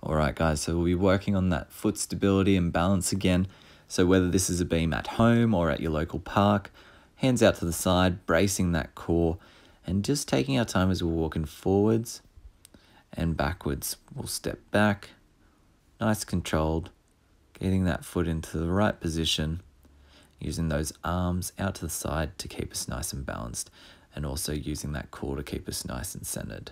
All right, guys, so we'll be working on that foot stability and balance again. So whether this is a beam at home or at your local park, hands out to the side, bracing that core, and just taking our time as we're walking forwards and backwards. We'll step back, nice controlled, getting that foot into the right position, using those arms out to the side to keep us nice and balanced, and also using that core to keep us nice and centered.